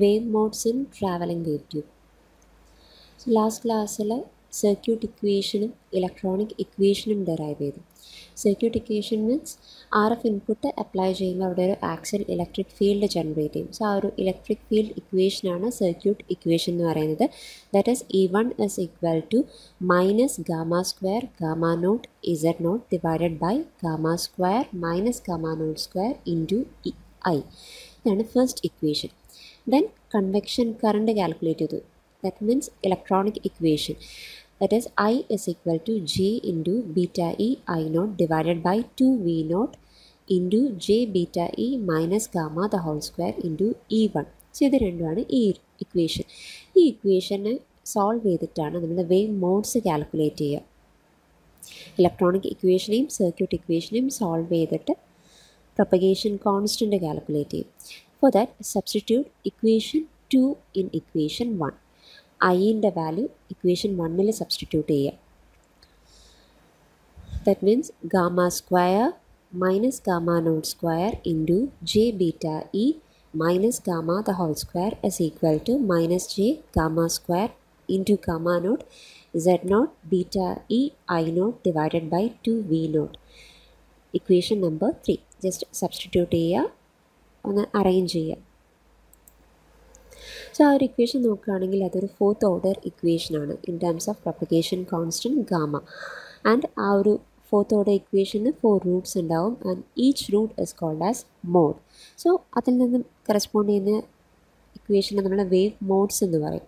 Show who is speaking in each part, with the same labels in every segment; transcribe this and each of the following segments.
Speaker 1: Wave modes in travelling wave tube last ക്ലാസ്സിൽ circuit ഇക്വേഷനും electronic ഇക്വേഷനും ഡെറൈവ് ചെയ്തു circuit equation means R F input apply ചെയ്യുമ്പോൾ അവിടെ ഒരു ആക്സിൽ ഇലക്ട്രിക് ഫീൽഡ് ജനറേറ്റ് ചെയ്യും. സോ ആ ഒരു ഇലക്ട്രിക് ഫീൽഡ് ഇക്വേഷനാണ് സർക്യൂട്ട് ഇക്വേഷൻ എന്ന് പറയുന്നത്. That is E one is equal to minus gamma square gamma naught Z naught divided by gamma square minus gamma naught square into I ഇതാണ് first equation then convection current calculate ചെയ്തു that means electronic equation that is i is equal to j into beta e i naught divided by 2 v naught into j beta e minus gamma the whole square into e1 so ഇത് രണ്ടുമാണ് ഈ equation ഈ ഇക്വേഷനെ solve ചെയ്തിട്ടാണ് നമ്മൾ wave modes calculate ചെയ്യുക. Electronic ഇക്വേഷനെയും circuit ഇക്വേഷനെയും സോൾവ് ചെയ്തിട്ട് പ്രൊപ്പഗേഷൻ കോൺസ്റ്റന്റ് കാൽക്കുലേറ്റ് ചെയ്യും for that substitute equation two in equation one ഐന്റെ വാല്യൂ ഇക്വേഷൻ വണ്ണിൽ സബ്സ്റ്റിറ്റ്യൂട്ട് ചെയ്യുക that means gamma square minus gamma naught square into J beta E minus gamma the whole square is equal to minus J gamma square into gamma naught Z naught beta E I naught divided by two V naught equation number three just substitute ചെയ്യുക ഒന്ന് arrange ചെയ്യാം so ആ ഒരു equation നോക്കുകയാണെങ്കിൽ അതൊരു fourth order ഇക്വേഷനാണ് in terms of propagation constant gamma and ആ ഒരു fourth order ഇക്വേഷന് ഫോർ റൂട്ട്സ് ഉണ്ടാവും. And each root is called as mode so അതിൽ നിന്നും കറസ്പോണ്ട് ചെയ്യുന്ന ഇക്വേഷനെ നമ്മൾ വേവ് മോഡ്സ് എന്ന് പറയും.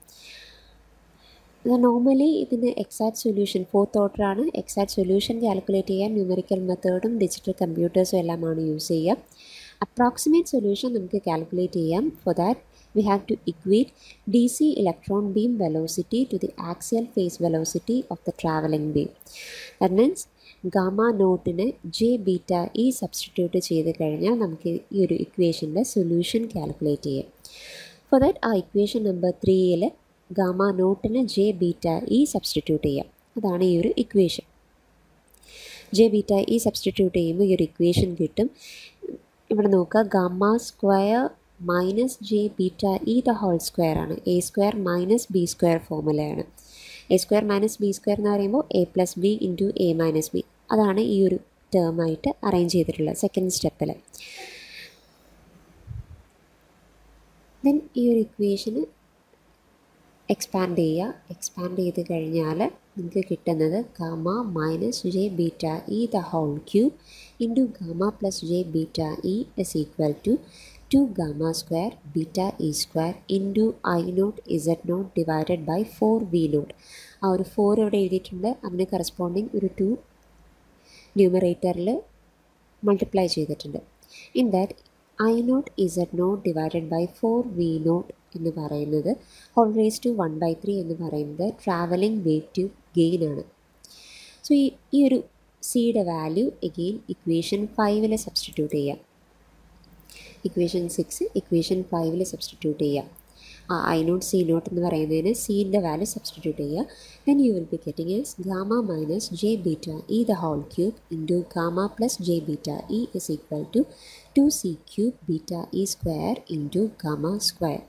Speaker 1: നോർമലി ഇതിന്റെ എക്സാക്ട് സൊല്യൂഷൻ ഫോർത്ത് ഓർഡർ ആണ്. എക്സാക്ട് സൊല്യൂഷൻ കാൽക്കുലേറ്റ് ചെയ്യാൻ ന്യൂമറിക്കൽ മെത്തേഡും ഡിജിറ്റൽ കമ്പ്യൂട്ടേഴ്സും എല്ലാമാണ് യൂസ് ചെയ്യുക. അപ്രോക്സിമേറ്റ് സൊല്യൂഷൻ നമുക്ക് കാൽക്കുലേറ്റ് ചെയ്യാം. For that we have to equate DC electron beam velocity to the axial phase velocity of the traveling wave. That means gamma നോട്ടിന് J beta E substitute ചെയ്ത് കഴിഞ്ഞാൽ നമുക്ക് ഈ ഒരു ഇക്വേഷന്റെ സൊല്യൂഷൻ കാൽക്കുലേറ്റ് ചെയ്യാം. For that ആ equation number ത്രീയിൽ gamma നോട്ടിന് ജെ ബീറ്റ ഇ സബ്സ്റ്റിറ്റ്യൂട്ട് ചെയ്യാം. അതാണ് ഈ ഒരു equation J beta E substitute ചെയ്യുമ്പോൾ ഈ ഒരു ഇക്വേഷൻ കിട്ടും. ഇവിടെ നോക്കുക. Gamma square minus J beta E the whole square ആണ്. A square minus B square ഫോർമുലയാണ് A square minus B square എന്ന് പറയുമ്പോൾ A plus B into A minus B. അതാണ് ഈ ഒരു ടേമായിട്ട് അറേഞ്ച് ചെയ്തിട്ടുള്ളത് സെക്കൻഡ് സ്റ്റെപ്പിൽ ദെൻ ഈ ഒരു ഇക്വേഷന് എക്സ്പാൻഡ് ചെയ്യുക. എക്സ്പാൻഡ് ചെയ്ത് കഴിഞ്ഞാൽ നിങ്ങൾക്ക് കിട്ടുന്നത് gamma minus J beta E the whole cube into gamma plus J beta E is equal to two gamma square beta E square into I naught Z naught divided by four V naught ആ ഒരു four ഇവിടെ എഴുതിയിട്ടുണ്ട്. അതിന് corresponding ഒരു to ന്യൂമറേറ്ററിൽ multiply ചെയ്തിട്ടുണ്ട്. In that I naught Z naught divided by four V naught എന്ന് പറയുന്നത് whole to one by three എന്ന് പറയുന്നത് ട്രാവലിംഗ് വേവ് ടു ഗെയിൻ ആണ്. സോ ഈ ഈ ഒരു സിയുടെ വാല്യൂ എഗെയിൻ ഇക്വേഷൻ ഫൈവിൽ സബ്സ്റ്റിറ്റ്യൂട്ട് ചെയ്യാം. ഇക്വേഷൻ സിക്സ് ഇക്വേഷൻ ഫൈവിൽ സബ്സ്റ്റിറ്റ്യൂട്ട് ചെയ്യാം. ആ ഐ നോട്ട് സി നോട്ട് എന്ന് പറയുന്നതിന് സീന്റെ വാല്യൂ സബ്സ്റ്റിറ്റ്യൂട്ട് ചെയ്യുക then you will be getting as gamma minus J beta E the whole cube into gamma plus J beta E is equal to two C cube beta E square into gamma square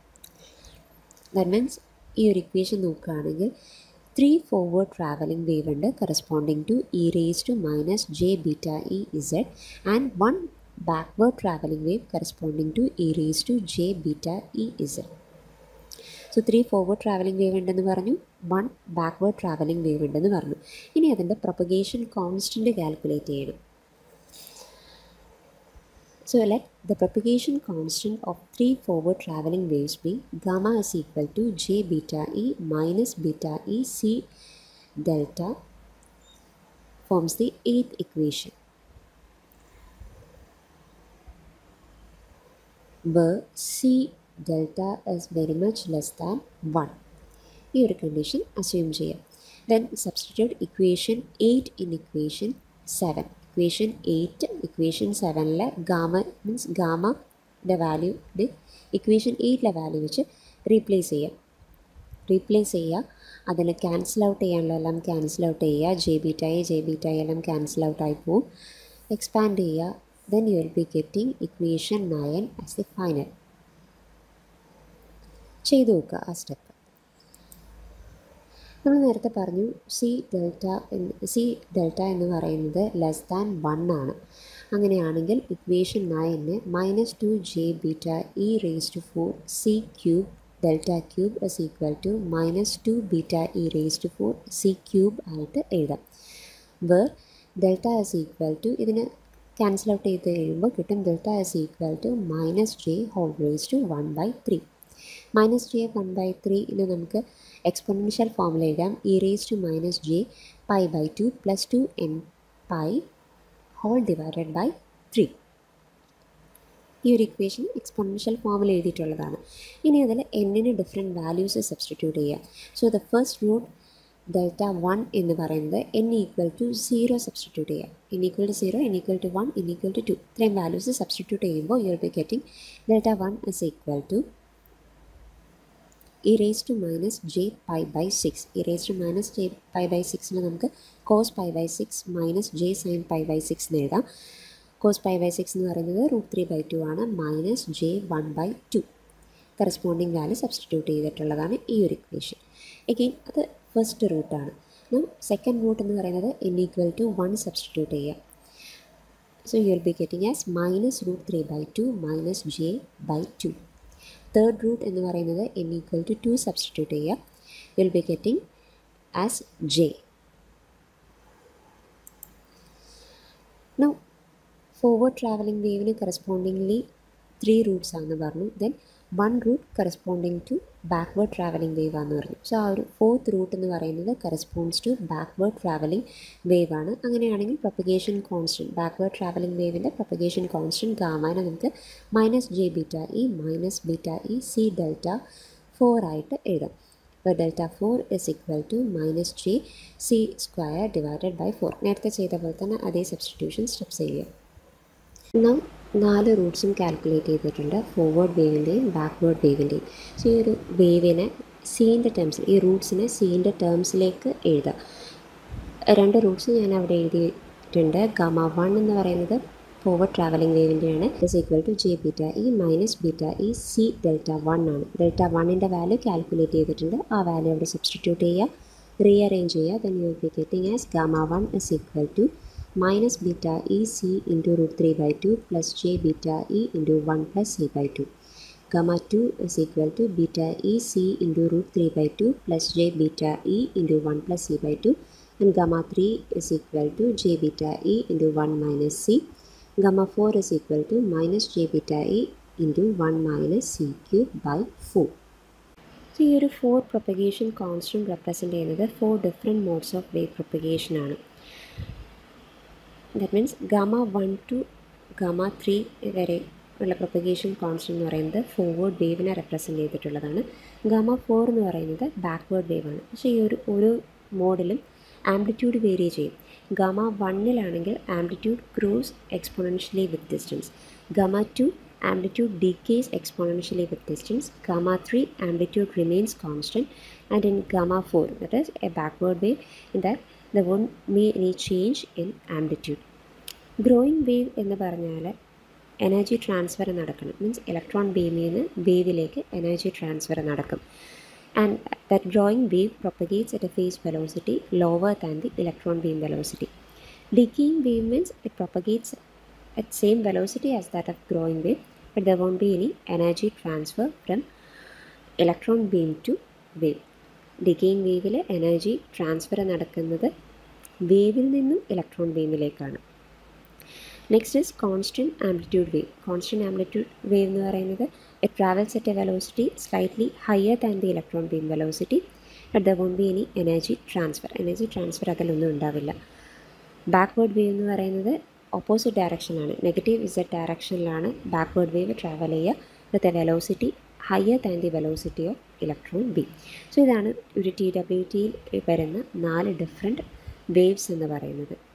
Speaker 1: that means ഈ ഒരു equation നോക്കുകയാണെങ്കിൽ three forward travelling wave ഉണ്ട് corresponding to E raise to minus J beta E Z and one backward traveling wave corresponding to e raised to j beta e z. So three forward traveling wave ഉണ്ടെന്ന് പറഞ്ഞു one backward traveling wave ഉണ്ടെന്ന് പറഞ്ഞു ഇനി അതിന്റെ propagation constant calculate ചെയ്യണം So let the propagation constant of three forward traveling waves be gamma is equal to j beta e minus beta e c delta forms the eighth equation. Where c delta is very much less than 1. Your condition assume j. Then substitute equation 8 in equation 7. Equation eight equation സെവനിലെ gamma means ഗാമയുടെ value equation എയ്റ്റിലെ value വെച്ച് replace ചെയ്യാം. Replace ചെയ്യുക. അതിൽ cancel out ചെയ്യാനുള്ളതെല്ലാം cancel out ചെയ്യുക. J B tie J beta എല്ലാം cancel out ആയി പോവും. എക്സ്പാൻഡ് ചെയ്യുക. Then you will be getting equation 9 as the final. ചെയ്തു നോക്കുക. ആ സ്റ്റെപ്പ് നമ്മൾ നേരത്തെ പറഞ്ഞു സി ഡെൽറ്റ സി ഡെൽറ്റ എന്ന് പറയുന്നത് ലെസ് ദാൻ വൺ ആണ്. അങ്ങനെയാണെങ്കിൽ equation nine minus two J beta E raise to four C cube delta cube is equal to minus two beta E raise to four C cube ആയിട്ട് എഴുതാം. Where delta is equal to ഇതിന് cancel out ചെയ്ത് കഴിയുമ്പോൾ കിട്ടും delta is equal to minus J whole raise to one by three minus J one by three ഇന്ന് നമുക്ക് exponential ഫോമിൽ എഴുതാം. E raise to minus J pi by two plus two N pi whole divided by three ഈ ഒരു equation exponential ഫോമിൽ എഴുതിയിട്ടുള്ളതാണ്. ഇനി അതിൽ എന്നിന് ഡിഫറെന്റ് വാല്യൂസ് സബ്സ്റ്റിറ്റ്യൂട്ട് ചെയ്യുക so the first root delta one എന്ന് പറയുന്നത് N equal to zero substitute ചെയ്യുക N equal to zero N equal to one N equal to two ഇത്രയും വാല്യൂസ് സബ്സ്റ്റിറ്റ്യൂട്ട് ചെയ്യുമ്പോൾ you be getting delta one is equal to E raise to minus J pi by six E raise to minus J pi by സിക്സിന് നമുക്ക് cos pi by six minus J sine pi by six എന്ന് എഴുതാം. Cos pi by six എന്ന് പറയുന്നത് root three by two ആണ് minus J one by two corresponding value substitute ചെയ്തിട്ടുള്ളതാണ് ഈ ഒരു equation again അത് ഫസ്റ്റ് റൂട്ടാണ് സെക്കൻഡ് റൂട്ട് എന്ന് പറയുന്നത് N equal to one substitute ചെയ്യുക. So you will be getting as minus root three by two minus J by two third root എന്ന് പറയുന്നത് N equal to two substitute ചെയ്യുക. Will be getting as J no forward traveling വേവിന് correspondingly three roots ആണെന്ന് പറഞ്ഞു. Then one root corresponding to backward traveling wave ആണെന്ന് പറഞ്ഞു. So ആ ഒരു fourth root എന്ന് പറയുന്നത് corresponds to backward traveling wave ആണ്. അങ്ങനെയാണെങ്കിൽ പ്രൊപ്പഗേഷൻ കോൺസ്റ്റന്റ് ബാക്ക്വേർഡ് ട്രാവലിംഗ് വേവിന്റെ പ്രൊപ്പഗേഷൻ കോൺസ്റ്റന്റ് ഗാമാനെ നമുക്ക് minus J beta E minus beta E C delta four ആയിട്ട് എഴുതാം. അപ്പോൾ delta four is equal to minus G C square divided by four നേരത്തെ ചെയ്ത പോലെ തന്നെ അതേ സബ്സ്റ്റിറ്റ്യൂഷൻ സ്റ്റെപ്സ് ചെയ്യുക. നാം നാല് റൂട്ട്സും കാൽക്കുലേറ്റ് ചെയ്തിട്ടുണ്ട്. ഫോർവേഡ് വേവിന്റെയും ബാക്ക്വേഡ് വേവിന്റെയും സോ ഈ ഒരു വേവിനെ സീന്റെ ടേംസിൽ ഈ റൂട്ട്സിനെ സീന്റെ ടേംസിലേക്ക് എഴുതാം. രണ്ട് റൂട്ട്സ് ഞാൻ അവിടെ എഴുതിയിട്ടുണ്ട്. ഗമ വൺ എന്ന് പറയുന്നത് forward traveling വേവിന്റെയാണ് is equal to J beta E minus beta E C delta one ആണ്. ഡെൽറ്റ വണ്ണിന്റെ വാല്യൂ കാൽക്കുലേറ്റ് ചെയ്തിട്ടുണ്ട്. ആ വാല്യൂ അവിടെ സബ്സ്റ്റിറ്റ്യൂട്ട് ചെയ്യുക റീഅറേഞ്ച് ചെയ്യുക then you be getting as gamma one is equal to minus beta e c into root 3 by 2 plus j beta e into 1 plus c by 2. Gamma 2 is equal to beta e c into root 3 by 2 plus j beta e into 1 plus c by 2 and gamma 3 is equal to j beta e into 1 minus c. Gamma 4 is equal to minus j beta e into 1 minus c cube by 4. So ഈ ഒരു four propagation constant represent ചെയ്യുന്നത് four different modes of wave propagation ആണ് that means gamma one to gamma three വരെ ഉള്ള propagation constant എന്ന് പറയുന്നത് forward വേവിനെ represent ചെയ്തിട്ടുള്ളതാണ്. ഗാമ ഫോർ എന്ന് പറയുന്നത് ബാക്ക്വേഡ് വേവ് ആണ്. പക്ഷേ ഈ ഒരു ഓരോ മോഡലും ആംപ്ലിറ്റ്യൂഡ് വേരി ചെയ്യും. Gamma വണ്ണിലാണെങ്കിൽ amplitude grows exponentially with distance gamma two amplitude decays exponentially with distance gamma 3 amplitude remains constant. And in gamma 4 that is a backward wave in that there won't be any change in amplitude growing wave എന്ന് പറഞ്ഞാൽ energy transfer നടക്കണം means electron ബീമിൽ നിന്ന് വേവിലേക്ക് energy transfer നടക്കും and that growing wave propagates at a phase velocity lower than the electron beam velocity decaying wave means it propagates at same velocity as that of growing wave but there won't be any energy transfer from electron beam to wave decaying വേവിൽ energy transfer നടക്കുന്നത് വേവിൽ നിന്നും electron ബീമിലേക്കാണ് next is constant amplitude wave constant amplitude wave എന്ന് പറയുന്നത് it travels at a velocity slightly higher than the electron beam velocity at the won't be any energy transfer energy transfer അതിലൊന്നും ഉണ്ടാവില്ല. Backward wave എന്ന് പറയുന്നത് opposite ഡയറക്ഷനാണ് negative Z ഡയറക്ഷനിലാണ് backward wave travel ചെയ്യുക. With a velocity higher than the velocity of electron B so ഇതാണ് ഒരു T W ടിയിൽ വരുന്ന നാല് ഡിഫറെന്റ് വേവ്സ് എന്ന് പറയുന്നത്.